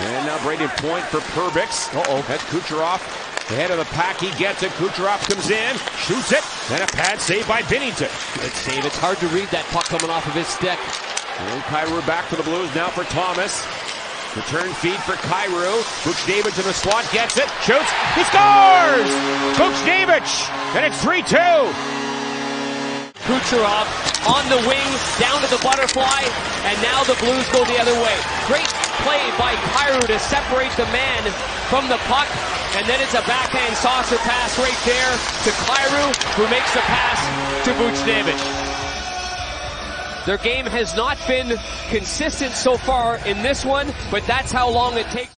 And now Brayden Point for Perbix. Uh-oh. That's Kucherov. The head of the pack, he gets it. Kucherov comes in, shoots it, and a pad save by Binnington. Good save. It's hard to read that puck coming off of his stick. And Kyrou back for the Blues, now for Thomas. Return feed for Kyrou. Buchnevich in the slot, gets it, shoots, he scores! Buchnevich, and it's 3-2. Kucherov on the wing, down to the butterfly, and now the Blues go the other way. Great play by Kyrou to separate the man from the puck, and then it's a backhand saucer pass right there to Kyrou, who makes the pass to Buchnevich. Their game has not been consistent so far in this one, but that's how long it takes.